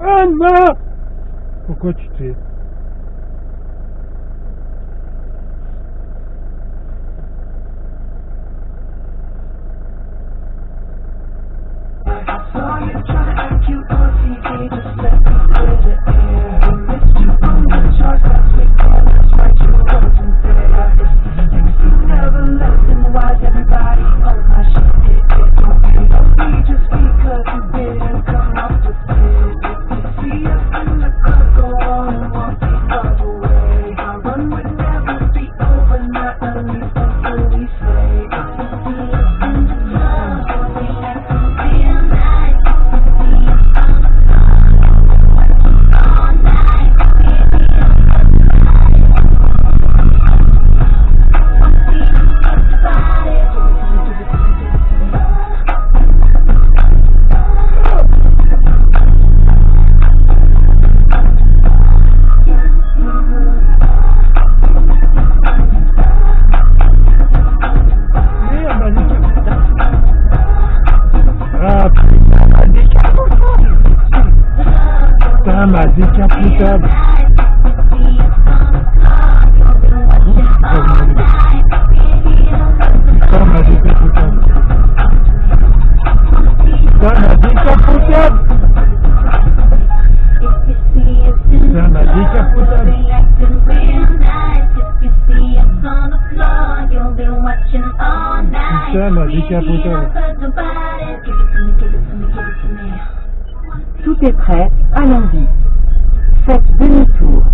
Anna! Pourquoi tu t'es... I'm not gonna go on other way. m'a dit tiens. Tout est prêt, allons-y. proximity